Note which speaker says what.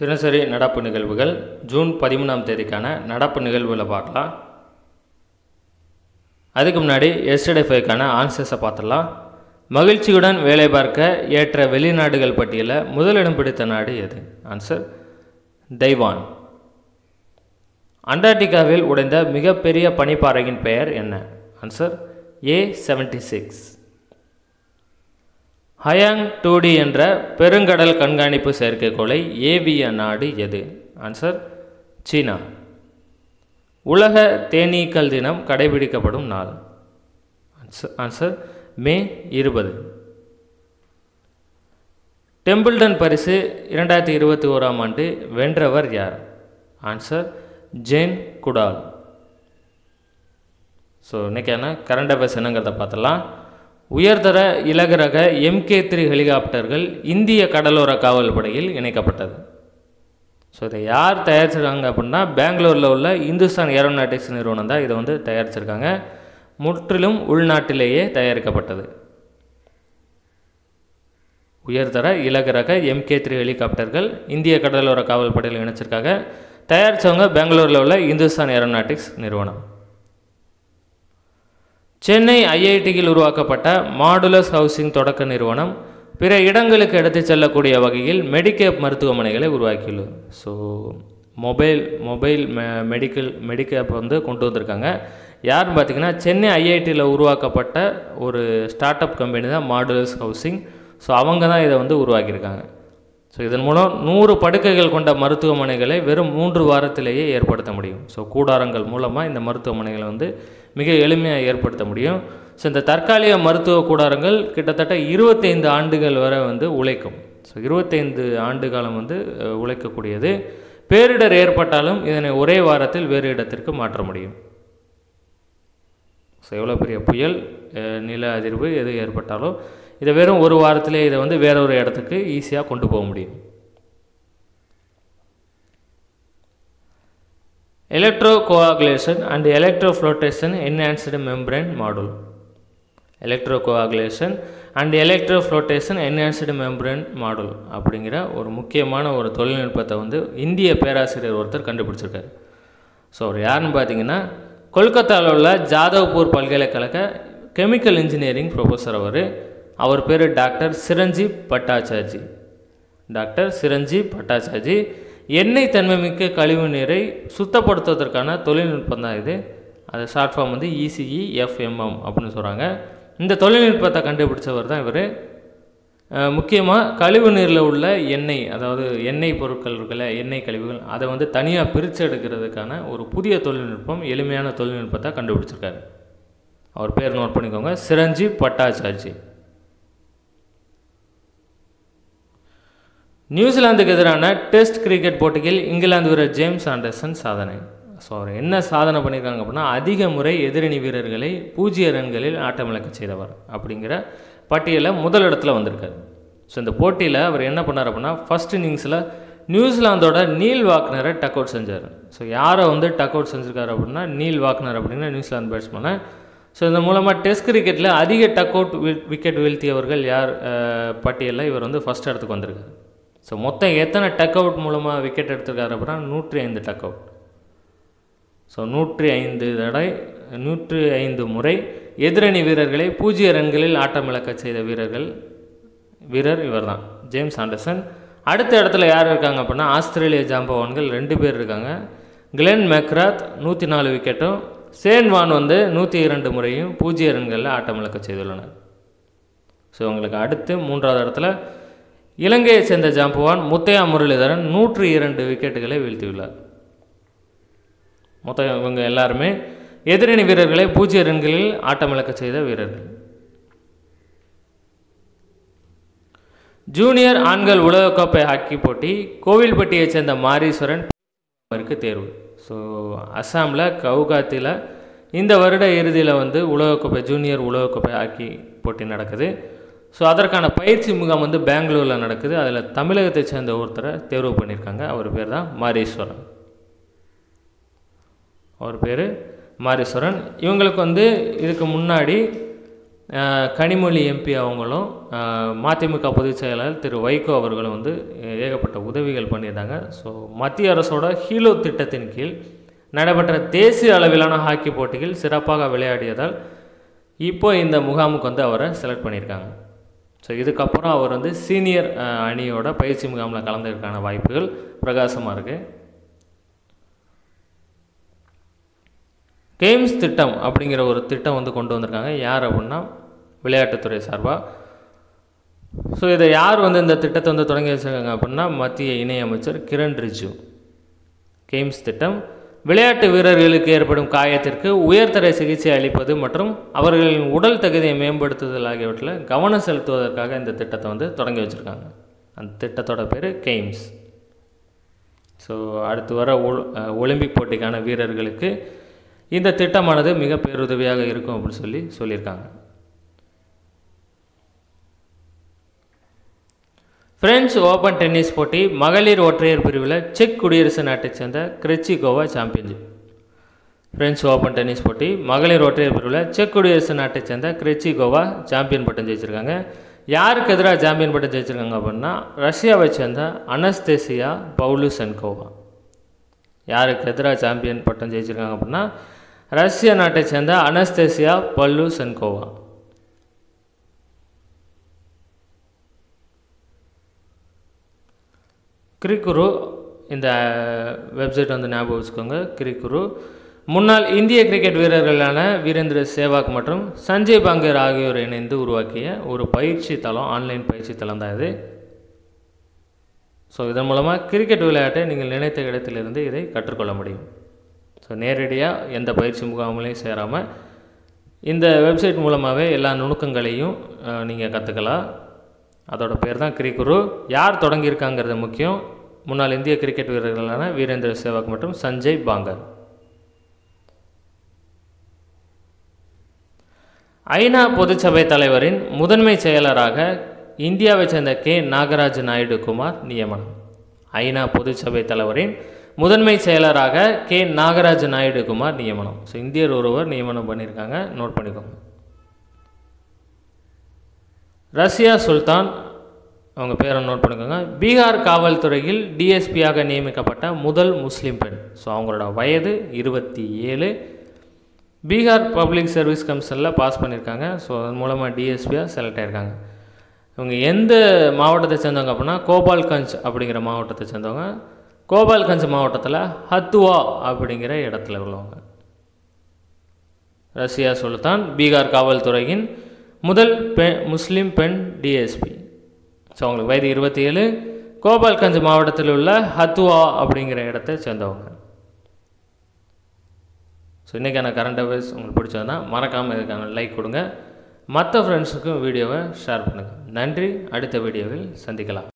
Speaker 1: தினசரி நடப்பு நிகழ்வுகள் ஜூன் பதிமூணாம் தேதிக்கான நடப்பு நிகழ்வுகளை பார்க்கலாம். அதுக்கு முன்னாடி எஸ்டர்டே ஃபைவ்க்கான ஆன்சர்ஸை பார்த்துடலாம். மகிழ்ச்சியுடன் வேலை பார்க்க ஏற்ற வெளிநாடுகள் பட்டியலில் முதலிடம் பிடித்த நாடு எது? Answer Taiwan. அண்டார்டிகாவில் உடைந்த மிகப்பெரிய பனிப்பாறையின் பெயர் என்ன? Answer A seventy six Haiyang two D என்ற பெருங்கடல் கண்காணிப்பு செயற்கைக்கோளை ஏவிய நாடு எது? Answer China. உலக தேனீக்கள் தினம் கடைபிடிக்கப்படும் நாள். ஆன்சர் ஆன்சர் மே இருபது. டெம்பிள்டன் பரிசு இரண்டாயிரத்தி இருபத்தி ஓராம் ஆண்டு வென்றவர் யார்? Answer Jane Goodall. ஸோ இன்றைக்கான கரண்ட் அஃபேர்ஸ் என்னங்கிறத பார்த்தலாம் உயர்தர இலகுரக எம்கே த்ரீ ஹெலிகாப்டர்கள் இந்திய கடலோர காவல் படையில் இணைக்கப்பட்டது. ஸோ இதை யார் தயாரிச்சிருக்காங்க அப்படின்னா பெங்களூரில் உள்ள இந்துஸ்தான் ஏரோநாட்டிக்ஸ் நிறுவனம் தான் இதை வந்து தயாரிச்சிருக்காங்க. முற்றிலும் உள்நாட்டிலேயே தயாரிக்கப்பட்டது. உயர்தர இலகுரக எம்கே த்ரீ ஹெலிகாப்டர்கள் இந்திய கடலோர காவல் படையில் இணைச்சிருக்காங்க. தயாரித்தவங்க பெங்களூரில் உள்ள இந்துஸ்தான் ஏரோநாட்டிக்ஸ் நிறுவனம். சென்னை ஐஐடியில் உருவாக்கப்பட்ட மாடுலஸ் ஹவுசிங் தொடக்க நிறுவனம் பிற இடங்களுக்கு எடுத்துச் செல்லக்கூடிய வகையில் மெடிக்கேப் மருத்துவமனைகளை உருவாக்கியுள்ளது. ஸோ மொபைல் மொபைல் மெ மெடிக்கல் மெடிக்கேப் வந்து கொண்டு வந்திருக்காங்க. யாருன்னு பார்த்தீங்கன்னா சென்னை ஐஐடியில் உருவாக்கப்பட்ட ஒரு ஸ்டார்ட் அப் கம்பெனி தான் மாடுலஸ் ஹவுசிங். ஸோ அவங்க தான் இதை வந்து உருவாக்கியிருக்காங்க. ஸோ இதன் மூலம் நூறு படுக்கைகள் கொண்ட மருத்துவமனைகளை வெறும் மூன்று வாரத்திலேயே ஏற்படுத்த முடியும். ஸோ கூடாரங்கள் மூலமாக இந்த மருத்துவமனைகளை வந்து மிக எளிமையாக ஏற்படுத்த முடியும். ஸோ இந்த தற்காலிக மருத்துவ கூடாரங்கள் கிட்டத்தட்ட இருபத்தைந்து ஆண்டுகள் வரை வந்து உழைக்கும். ஸோ இருபத்தைந்து ஆண்டு காலம் வந்து உழைக்கக்கூடியது. பேரிடர் ஏற்பட்டாலும் இதனை ஒரே வாரத்தில் வேறு இடத்திற்கு மாற்ற முடியும். ஸோ எவ்வளோ பெரிய புயல் நில அதிர்வு எது ஏற்பட்டாலும் இதை வெறும் ஒரு வாரத்திலே இதை வந்து வேற ஒரு இடத்துக்கு ஈஸியாக கொண்டு போக முடியும். Electrocoagulation coagulation and enhanced membrane enhanced membrane module electrocoagulation and electro enhanced membrane model அப்படிங்கிற ஒரு முக்கியமான ஒரு தொழில்நுட்பத்தை வந்து இந்திய பேராசிரியர் ஒருத்தர் கண்டுபிடிச்சிருக்காரு. ஸோ அவர் யாருன்னு பார்த்தீங்கன்னா கொல்கத்தாவில் உள்ள ஜாதவ்பூர் பல்கலைக்கழக கெமிக்கல் இன்ஜினியரிங் ப்ரொஃபஸர் அவர். அவர் பேர் டாக்டர் சிரஞ்சீப் பட்டாச்சார்ஜி. டாக்டர் சிரஞ்சீப் பட்டாச்சார்ஜி எண்ணெய் தன்மைமிக்க கழிவு நீரை சுத்தப்படுத்துவதற்கான தொழில்நுட்பம் தான் இது. அது ஷார்ட் ஃபார்ம் வந்து இசிஇ எஃப்எம்எம் அப்படின்னு சொல்கிறாங்க இந்த தொழில்நுட்பத்தை கண்டுபிடிச்சவர் தான் இவர். முக்கியமாக கழிவு நீரில் உள்ள எண்ணெய் அதாவது எண்ணெய் பொருட்கள் இருக்குல்ல எண்ணெய் கழிவுகள் அதை வந்து தனியாக பிரித்து எடுக்கிறதுக்கான ஒரு புதிய தொழில்நுட்பம் எளிமையான தொழில்நுட்பத்தை கண்டுபிடிச்சிருக்காரு. அவர் பேர் நோட் பண்ணிக்கோங்க. சிரஞ்சி பட்டாச்சார்ஜி. நியூசிலாந்துக்கு எதிரான டெஸ்ட் கிரிக்கெட் போட்டியில் இங்கிலாந்து வீரர் ஜேம்ஸ் ஆண்டர்சன் சாதனை. ஸோ அவர் என்ன சாதனை பண்ணியிருக்காங்க அப்படின்னா அதிக முறை எதிரணி வீரர்களை பூஜ்ஜிய ரன்களில் ஆட்டமிழக்க செய்தவர் அப்படிங்கிற பட்டியலை முதலிடத்தில் வந்திருக்காரு. ஸோ இந்த போட்டியில் அவர் என்ன பண்ணார் அப்படின்னா ஃபர்ஸ்ட் இன்னிங்ஸில் நியூசிலாந்தோட நீல் வாக்னரை டக் அவுட் செஞ்சார். ஸோ யாரை வந்து டக் அவுட் செஞ்சுருக்காரு அப்படின்னா நீல் வாக்னர் அப்படின்னா நியூசிலாந்து பேட்ஸ்மேனை ஸோ இந்த மூலமாக டெஸ்ட் கிரிக்கெட்டில் அதிக டக் அவுட் விக்கெட் வீழ்த்தியவர்கள் யார் பட்டியலில் இவர் வந்து ஃபஸ்ட் இடத்துக்கு வந்திருக்காரு. ஸோ மொத்தம் எத்தனை டக் அவுட் மூலமாக விக்கெட் எடுத்திருக்காரு அப்படின்னா நூற்றி ஐந்து டக் அவுட் ஸோ நூற்றி ஐந்து தடை நூற்றி ஐந்து முறை எதிரணி வீரர்களை பூஜ்ஜிய ரன்களில் ஆட்டமிழக்க செய்த வீரர்கள் வீரர் இவர்தான் ஜேம்ஸ் ஆண்டர்சன். அடுத்த இடத்துல யார் இருக்காங்க அப்படின்னா ஆஸ்திரேலிய ஜாம்பவான்கள் ரெண்டு பேர் இருக்காங்க. கிளென் மெக்ராத் நூற்றி நாலு விக்கெட்டும் சேன் வான் வந்து நூற்றி இரண்டு முறையும் பூஜ்ஜிய ரன்களில் ஆட்டமிழக்க செய்துள்ளனர். ஸோ உங்களுக்கு அடுத்து மூன்றாவது இடத்துல இலங்கையை சேர்ந்த ஜாம்பவான் முத்தையா முரளிதரன் நூற்றி இரண்டு விக்கெட்டுகளை வீழ்த்தியுள்ளார். மொத்தம் இவங்க எல்லாருமே எதிரணி வீரர்களை பூஜ்ஜிய ரன்களில் ஆட்டமிழக்க செய்த வீரர்கள். ஜூனியர் ஆண்கள் உலகக்கோப்பை ஹாக்கி போட்டி கோவில்பட்டியைச் சேர்ந்த மாரீஸ்வரன் தேர்வு. ஸோ அஸ்ஸாமில் கவுகாத்தியில் இந்த வருட இறுதியில் வந்து உலகக்கோப்பை ஜூனியர் உலகக்கோப்பை ஹாக்கி போட்டி நடக்குது. ஸோ அதற்கான பயிற்சி முகாம் வந்து பெங்களூரில் நடக்குது. அதில் தமிழகத்தை சேர்ந்த ஒருத்தரை தேர்வு பண்ணியிருக்காங்க. அவர் பேர் தான் மாரீஸ்வரன். அவர் பேர் மாரீஸ்வரன். இவங்களுக்கு வந்து இதுக்கு முன்னாடி கனிமொழி எம்பி அவங்களும் மதிமுக பொதுச் செயலாளர் திரு வைகோ அவர்களும் வந்து ஏகப்பட்ட உதவிகள் பண்ணியிருந்தாங்க. ஸோ மத்திய அரசோட ஹீலோ திட்டத்தின் கீழ் நடைபெற்ற தேசிய அளவிலான ஹாக்கி போட்டியில் சிறப்பாக விளையாடியதால் இப்போ இந்த முகாமுக்கு வந்து அவரை செலக்ட் பண்ணியிருக்காங்க. ஸோ இதுக்கப்புறம் அவர் வந்து சீனியர் அணியோட பயிற்சி முகாமில் கலந்துருக்கான வாய்ப்புகள் பிரகாசமாக இருக்குது கேம்ஸ் திட்டம் அப்படிங்கிற ஒரு திட்டம் வந்து கொண்டு வந்திருக்காங்க. யார் அப்படின்னா விளையாட்டுத்துறை சார்பாக ஸோ இதை யார் வந்து இந்த திட்டத்தை வந்து தொடங்கி வச்சிருக்காங்க அப்படின்னா மத்திய இணையமைச்சர் கிரண் ரிஜிஜு கேம்ஸ் திட்டம். விளையாட்டு வீரர்களுக்கு ஏற்படும் காயத்திற்கு உயர்தர சிகிச்சை அளிப்பது மற்றும் அவர்களின் உடல் தகுதியை மேம்படுத்துதல் ஆகியவற்றில் கவனம் செலுத்துவதற்காக இந்த திட்டத்தை வந்து தொடங்கி வச்சுருக்காங்க. அந்த திட்டத்தோட பேர் கெய்ம்ஸ் ஸோ அடுத்து வர ஒலிம்பிக் போட்டிக்கான வீரர்களுக்கு இந்த திட்டமானது மிக பேருதவியாக இருக்கும் அப்படின்னு சொல்லி சொல்லியிருக்காங்க. பிரெஞ்சு ஓபன் டென்னிஸ் போட்டி மகளிர் ஒற்றையர் பிரிவில் செக் குடியரசு நாட்டைச் சேர்ந்த Krejcikova championship French open tennis போட்டி மகளிர் ஒற்றையர் பிரிவில் செக் குடியரசு நாட்டைச் சேர்ந்த கிரெச்சிகோவா சாம்பியன் பட்டம் ஜெயிச்சிருக்காங்க. யாருக்கு எதிராக சாம்பியன் பட்டம் ஜெயிச்சிருக்காங்க அப்படின்னா ரஷ்யாவை சேர்ந்த அனஸ்தேசியா பவுலுசென்கோவா. யாருக்கு எதிராக சாம்பியன் பட்டம் ஜெயிச்சிருக்காங்க அப்படின்னா ரஷ்ய நாட்டை சேர்ந்த அனஸ்தேசியா பல்லு சென்கோவா கிரிக்குரு இந்த வெப்சைட் வந்து ஞாபகம் வச்சுக்கோங்க கிரிக்குரு. முன்னாள் இந்திய கிரிக்கெட் வீரர்களான வீரேந்திர சேவாக் மற்றும் சஞ்சய் பாங்கர் ஆகியோர் இணைந்து உருவாக்கிய ஒரு பயிற்சி தளம் ஆன்லைன் பயிற்சி தளம் தான் இது. ஸோ இதன் மூலமாக கிரிக்கெட் விளையாட்டை நீங்கள் நினைத்த இடத்திலிருந்து இதை கற்றுக்கொள்ள முடியும். ஸோ நேரடியாக எந்த பயிற்சி முகாமலையும் சேராமல் இந்த வெப்சைட் மூலமாகவே எல்லா நுணுக்கங்களையும் நீங்கள் கற்றுக்கலாம் அதோட பேர் தான் கிரிக்குரு யார் தொடங்கியிருக்காங்கிறது முக்கியம். முன்னாள் இந்திய கிரிக்கெட் வீரர்களான வீரேந்திர சேவாக் மற்றும் சஞ்சய் பாங்கர். ஐநா பொதுச்சபை தலைவரின் முதன்மை செயலராக இந்தியாவைச் சேர்ந்த கே. நாகராஜ் நாயுடு குமார் நியமனம். ஐநா பொதுச்சபை தலைவரின் முதன்மை செயலராக கே. நாகராஜ் நாயுடு குமார் நியமனம். ஸோ இந்தியர் ஒருவர் நியமனம் பண்ணியிருக்காங்க. நோட் பண்ணிக்கோங்க. ரஷ்யா சுல்தான் அவங்க பேரை நோட் பண்ணிக்கோங்க. பீகார் காவல்துறையில் டிஎஸ்பியாக நியமிக்கப்பட்ட முதல் முஸ்லீம் பெண். ஸோ அவங்களோட வயது இருபத்தி ஏழு. பீகார் பப்ளிக் சர்வீஸ் கமிஷனில் பாஸ் பண்ணியிருக்காங்க. ஸோ அதன் மூலமாக டிஎஸ்பியாக செலக்ட் ஆகிருக்காங்க இவங்க எந்த மாவட்டத்தை சேர்ந்தவங்க அப்படின்னா கோபால்கஞ்ச் அப்படிங்கிற மாவட்டத்தை சேர்ந்தவங்க. கோபால்கஞ்ச் மாவட்டத்தில் ஹத்துவா அப்படிங்கிற இடத்துல உள்ளவங்க. ரஷ்யா சுல்தான் பீகார் காவல்துறையின் முதல் பெ முஸ்லீம் பெண் டிஎஸ்பி ஸோ அவங்களுக்கு வயது இருபத்தி ஏழு கோபால்கஞ்ச் மாவட்டத்தில் உள்ள ஹத்துவா அப்படிங்கிற இடத்தை சேர்ந்தவங்க. ஸோ இன்றைக்கான கரண்ட் அஃபேர்ஸ் உங்களுக்கு பிடிச்சதுன்னா மறக்காமல் இதுக்கான லைக் கொடுங்க. மற்ற ஃப்ரெண்ட்ஸுக்கும் வீடியோவை ஷேர் பண்ணுங்கள் நன்றி. அடுத்த வீடியோவில் சந்திக்கலாம்.